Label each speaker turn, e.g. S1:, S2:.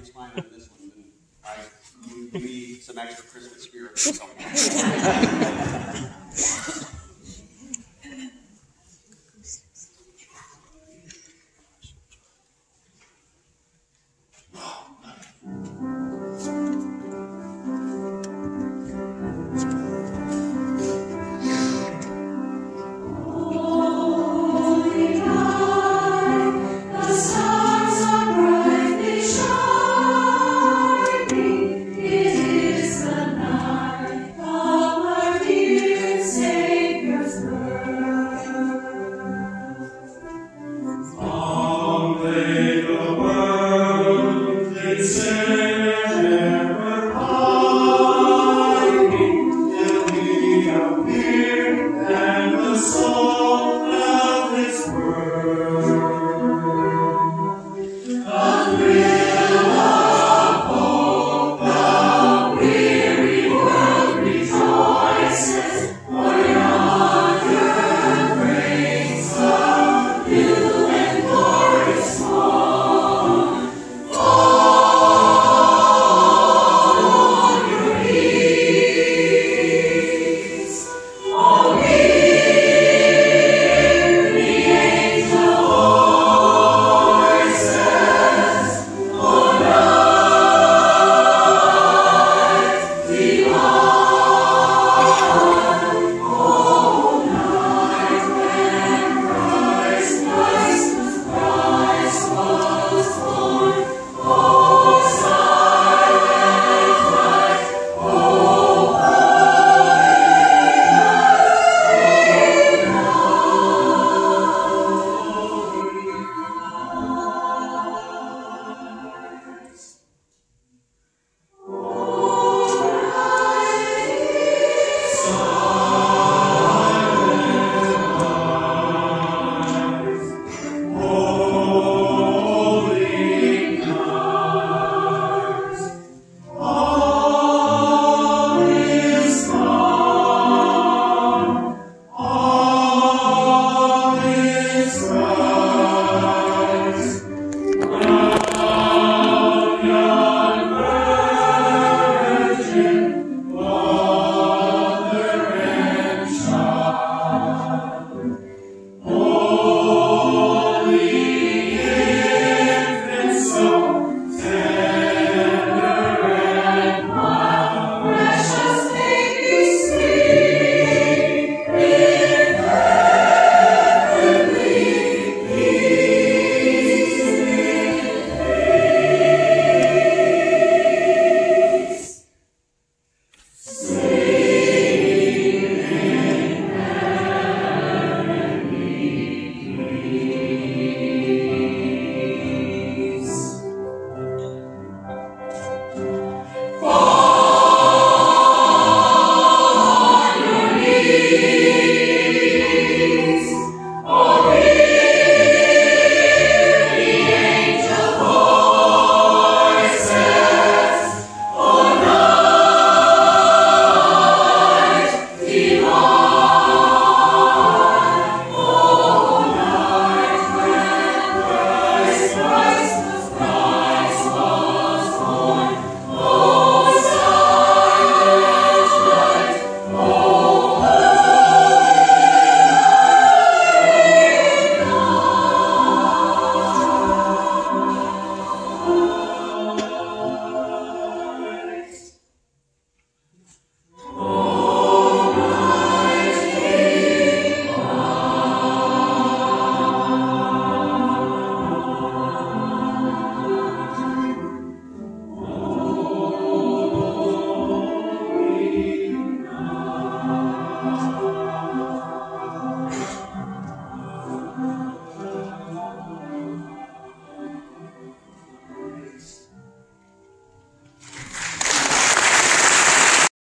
S1: everything's fine on this one, then I, we need some extra Christmas spirit or something.